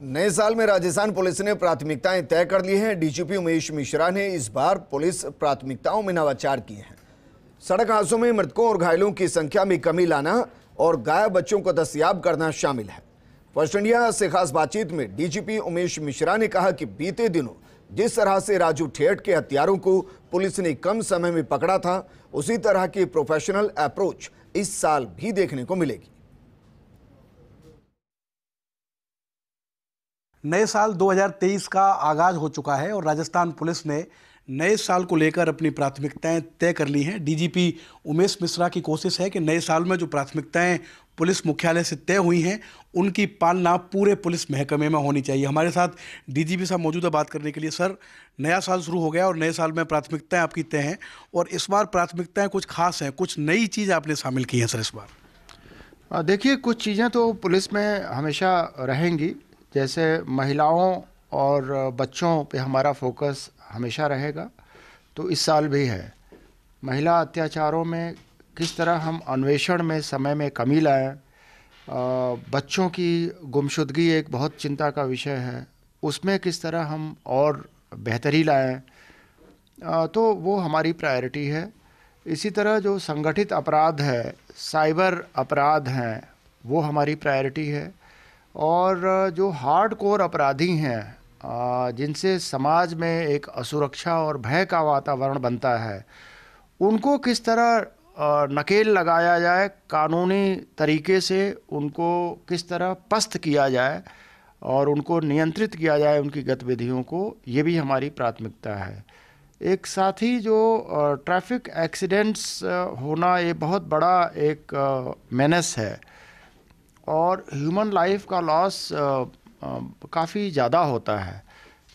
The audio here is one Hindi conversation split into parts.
नए साल में राजस्थान पुलिस ने प्राथमिकताएँ तय कर ली हैं। डीजीपी उमेश मिश्रा ने इस बार पुलिस प्राथमिकताओं में नवाचार किए हैं। सड़क हादसों में मृतकों और घायलों की संख्या में कमी लाना और गायब बच्चों को दस्तयाब करना शामिल है। फ़र्स्ट इंडिया से खास बातचीत में डीजीपी उमेश मिश्रा ने कहा कि बीते दिनों जिस तरह से राजू ठेठ के हथियारों को पुलिस ने कम समय में पकड़ा था, उसी तरह की प्रोफेशनल अप्रोच इस साल भी देखने को मिलेगी। नए साल 2023 का आगाज़ हो चुका है और राजस्थान पुलिस ने नए साल को लेकर अपनी प्राथमिकताएँ तय कर ली हैं। डीजीपी उमेश मिश्रा की कोशिश है कि नए साल में जो प्राथमिकताएँ पुलिस मुख्यालय से तय हुई हैं, उनकी पालना पूरे पुलिस महकमे में होनी चाहिए। हमारे साथ डीजीपी साहब मौजूद है बात करने के लिए। सर, नया साल शुरू हो गया और नए साल में प्राथमिकताएँ आपकी तय हैं और इस बार प्राथमिकताएँ कुछ खास हैं, कुछ नई चीज़ आपने शामिल की हैं सर इस बार? देखिए, कुछ चीज़ें तो पुलिस में हमेशा रहेंगी। जैसे महिलाओं और बच्चों पे हमारा फोकस हमेशा रहेगा तो इस साल भी है। महिला अत्याचारों में किस तरह हम अन्वेषण में, समय में कमी लाएँ बच्चों की गुमशुदगी एक बहुत चिंता का विषय है, उसमें किस तरह हम और बेहतरी लाएँ तो वो हमारी प्रायोरिटी है। इसी तरह जो संगठित अपराध है, साइबर अपराध हैं, वो हमारी प्रायोरिटी है। और जो हार्ड कोर अपराधी हैं जिनसे समाज में एक असुरक्षा और भय का वातावरण बनता है, उनको किस तरह नकेल लगाया जाए, कानूनी तरीके से उनको किस तरह पस्त किया जाए और उनको नियंत्रित किया जाए उनकी गतिविधियों को, ये भी हमारी प्राथमिकता है। एक साथ ही जो ट्रैफ़िक एक्सीडेंट्स होना ये बहुत बड़ा एक मेनस है। और ह्यूमन लाइफ का लॉस काफ़ी ज़्यादा होता है।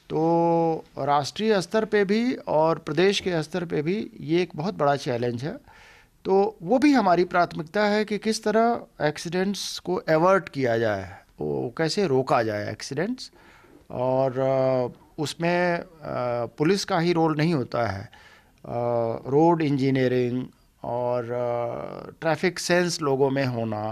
तो राष्ट्रीय स्तर पे भी और प्रदेश के स्तर पे भी ये एक बहुत बड़ा चैलेंज है। तो वो भी हमारी प्राथमिकता है कि किस तरह एक्सीडेंट्स को एवर्ट किया जाए, वो कैसे रोका जाए एक्सीडेंट्स और उसमें पुलिस का ही रोल नहीं होता है। रोड इंजीनियरिंग और ट्रैफ़िक सेंस लोगों में होना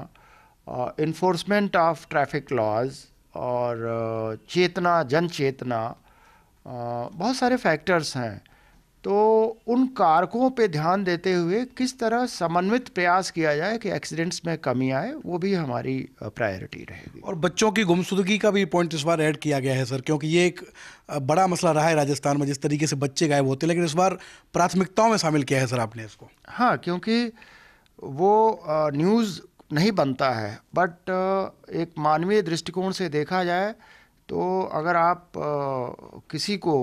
इन्फोर्समेंट ऑफ़ ट्रैफ़िक लॉज और uh, चेतना जन चेतना uh, बहुत सारे फैक्टर्स हैं। तो उन कारकों पे ध्यान देते हुए किस तरह समन्वित प्रयास किया जाए कि एक्सीडेंट्स में कमी आए वो भी हमारी प्रायोरिटी uh, रहेगी। और बच्चों की गुमशुदगी का भी पॉइंट इस बार ऐड किया गया है सर क्योंकि ये एक बड़ा मसला रहा है राजस्थान में जिस तरीके से बच्चे गायब होते हैं लेकिन इस बार प्राथमिकताओं में शामिल किया है सर आपने इसको। हाँ क्योंकि वो न्यूज़ नहीं बनता है। बट एक मानवीय दृष्टिकोण से देखा जाए तो अगर आप किसी को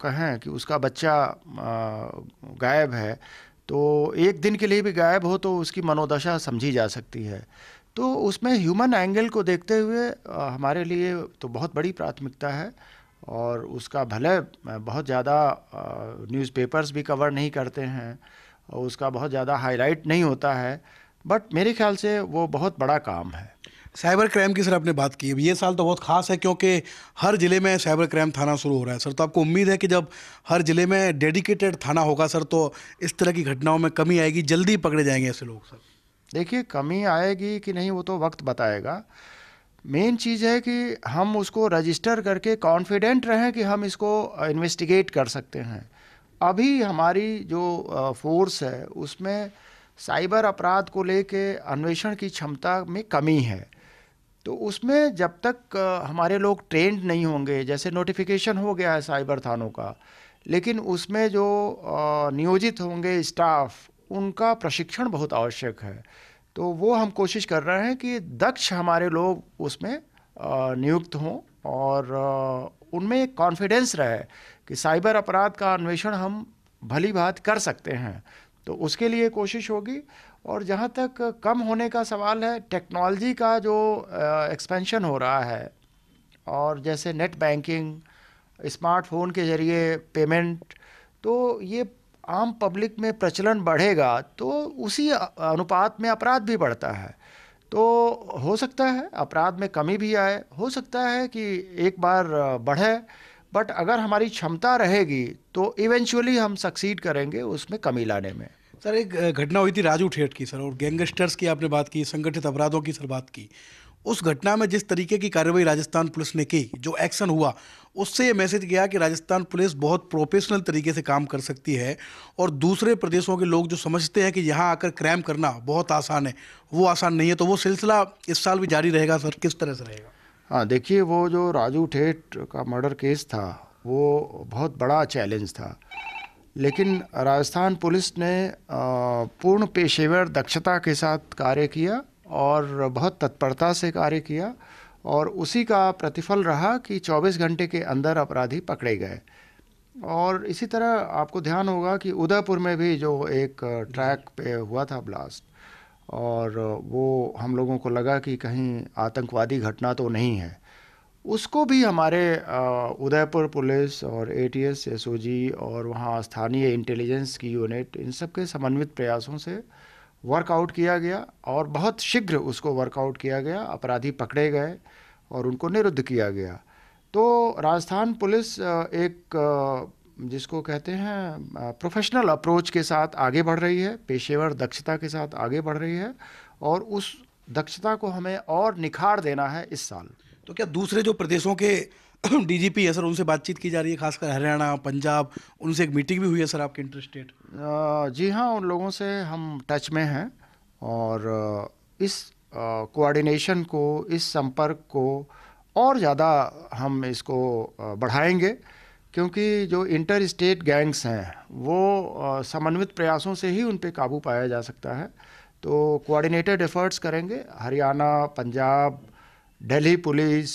कहें कि उसका बच्चा गायब है तो एक दिन के लिए भी गायब हो तो उसकी मनोदशा समझी जा सकती है। तो उसमें ह्यूमन एंगल को देखते हुए हमारे लिए तो बहुत बड़ी प्राथमिकता है और उसका भले बहुत ज़्यादा न्यूज़पेपर्स भी कवर नहीं करते हैं, उसका बहुत ज़्यादा हाईलाइट नहीं होता है बट मेरे ख्याल से वो बहुत बड़ा काम है। साइबर क्राइम की सर आपने बात की। ये साल तो बहुत खास है क्योंकि हर ज़िले में साइबर क्राइम थाना शुरू हो रहा है। सर तो आपको उम्मीद है कि जब हर ज़िले में डेडिकेटेड थाना होगा सर तो इस तरह की घटनाओं में कमी आएगी जल्दी पकड़े जाएँगे ऐसे लोग सर। देखिए कमी आएगी कि नहीं वो तो वक्त बताएगा। मेन चीज़ है कि हम उसको रजिस्टर करके कॉन्फिडेंट रहें कि हम इसको इन्वेस्टिगेट कर सकते हैं। अभी हमारी जो फोर्स है उसमें साइबर अपराध को लेके अन्वेषण की क्षमता में कमी है। तो उसमें जब तक हमारे लोग ट्रेंड नहीं होंगे, जैसे नोटिफिकेशन हो गया है साइबर थानों का, लेकिन उसमें जो नियोजित होंगे स्टाफ उनका प्रशिक्षण बहुत आवश्यक है। तो वो हम कोशिश कर रहे हैं कि दक्ष हमारे लोग उसमें नियुक्त हों और उनमें एक कॉन्फिडेंस रहे कि साइबर अपराध का अन्वेषण हम भली बात कर सकते हैं। तो उसके लिए कोशिश होगी। और जहाँ तक कम होने का सवाल है, टेक्नोलॉजी का जो एक्सपेंशन हो रहा है, और जैसे नेट बैंकिंग, स्मार्टफ़ोन के ज़रिए पेमेंट तो ये आम पब्लिक में प्रचलन बढ़ेगा तो उसी अनुपात में अपराध भी बढ़ता है। तो हो सकता है, अपराध में कमी भी आए। हो सकता है कि एक बार बढ़े, बट अगर हमारी क्षमता रहेगी तो इवेंचुअली हम सक्सीड करेंगे उसमें कमी लाने में। सर, एक घटना हुई थी राजू ठेठ की, सर, और गैंगस्टर्स की आपने बात की, संगठित अपराधों की सर बात की। उस घटना में जिस तरीके की कार्रवाई राजस्थान पुलिस ने की, जो एक्शन हुआ, उससे ये मैसेज गया कि राजस्थान पुलिस बहुत प्रोफेशनल तरीके से काम कर सकती है और दूसरे प्रदेशों के लोग जो समझते हैं कि यहाँ आकर क्राइम करना बहुत आसान है, वो आसान नहीं है तो वो सिलसिला इस साल भी जारी रहेगा, सर, किस तरह से रहेगा? हाँ देखिए, वो जो राजू ठेठ का मर्डर केस था, वो बहुत बड़ा चैलेंज था। लेकिन राजस्थान पुलिस ने पूर्ण पेशेवर दक्षता के साथ कार्य किया और बहुत तत्परता से कार्य किया और उसी का प्रतिफल रहा कि 24 घंटे के अंदर अपराधी पकड़े गए। और इसी तरह आपको ध्यान होगा कि उदयपुर में भी जो एक ट्रैक पे हुआ था ब्लास्ट और वो हम लोगों को लगा कि कहीं आतंकवादी घटना तो नहीं है। उसको भी हमारे उदयपुर पुलिस और A T S S O G और वहाँ स्थानीय इंटेलिजेंस की यूनिट इन सब के समन्वित प्रयासों से वर्कआउट किया गया और बहुत शीघ्र उसको वर्कआउट किया गया, अपराधी पकड़े गए और उनको निरुद्ध किया गया। तो राजस्थान पुलिस एक जिसको कहते हैं प्रोफेशनल अप्रोच के साथ आगे बढ़ रही है, पेशेवर दक्षता के साथ आगे बढ़ रही है और उस दक्षता को हमें और निखार देना है इस साल। तो क्या दूसरे जो प्रदेशों के डीजीपी है सर, उनसे बातचीत की जा रही है, खासकर हरियाणा, पंजाब, उनसे एक मीटिंग भी हुई है सर आपके इंटरेस्टेड जी हाँ उन लोगों से हम टच में हैं और इस कोऑर्डिनेशन को, इस संपर्क को और ज़्यादा हम इसको बढ़ाएँगे क्योंकि जो इंटर स्टेट गैंग्स हैं, वो समन्वित प्रयासों से ही उन पर काबू पाया जा सकता है। तो कोऑर्डिनेटेड एफर्ट्स करेंगे, हरियाणा, पंजाब दिल्ली पुलिस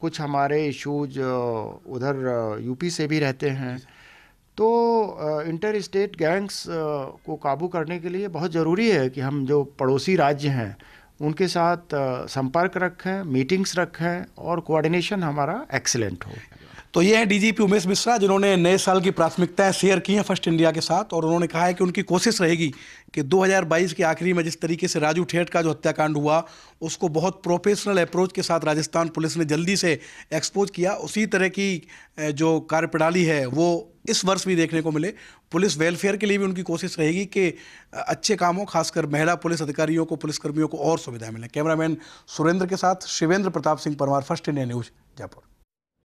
कुछ हमारे इशूज उधर यूपी से भी रहते हैं। तो इंटर स्टेट गैंग्स को काबू करने के लिए बहुत ज़रूरी है कि हम जो पड़ोसी राज्य हैं, उनके साथ संपर्क रखें मीटिंग्स रखें और कोऑर्डिनेशन हमारा एक्सेलेंट हो। तो ये हैं डीजीपी उमेश मिश्रा, जिन्होंने नए साल की प्राथमिकताएँ शेयर की हैं फ़र्स्ट इंडिया के साथ, और उन्होंने कहा है कि उनकी कोशिश रहेगी कि 2022 के आखिरी में जिस तरीके से राजू ठेठ का जो हत्याकांड हुआ, उसको बहुत प्रोफेशनल अप्रोच के साथ राजस्थान पुलिस ने जल्दी से एक्सपोज किया। उसी तरह की जो कार्यप्रणाली है, वो इस वर्ष भी देखने को मिले। पुलिस वेलफेयर के लिए भी उनकी कोशिश रहेगी कि अच्छे कामों खासकर महिला पुलिस अधिकारियों को, पुलिसकर्मियों को और सुविधाएँ मिलें। कैमरामैन सुरेंद्र के साथ Shivendra Pratap Singh Parmar first India news Jaipur.